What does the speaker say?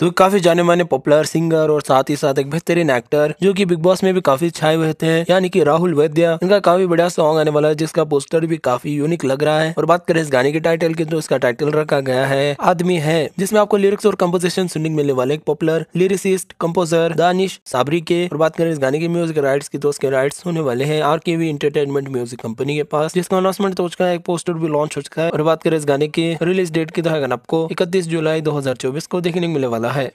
तो काफ़ी जाने माने पॉपुलर सिंगर और साथ ही साथ एक बेहतरीन एक्टर जो कि बिग बॉस में भी काफ़ी छाए हुए थे, यानी कि राहुल वैद्य। इनका काफ़ी बढ़िया सॉन्ग आने वाला है, जिसका पोस्टर भी काफ़ी यूनिक लग रहा है। और बात करें इस गाने के टाइटल की तो इसका टाइटल रखा गया है, आदमी है, जिसमें आपको लिरिक्स और कम्पोजिशन सुनने मिलने वाले एक popular lyricist composer Danish Sabri के। और बात करें इस गाने के म्यूज़िक राइट्स की तो उसके राइट्स होने वाले हैं आर के वी इंटरटेनमेंट म्यूज़िक कंपनी के पास, जिसका अनाउंसमेंट हो चुका है एक पोस्टर भी लॉन्च हो चुका है। और बात करें इस गाने की रिलीज़ डेट की तो है आपको इकतीस जुलाई दो हज़ार चौबीस को देखने को मिलने वाला है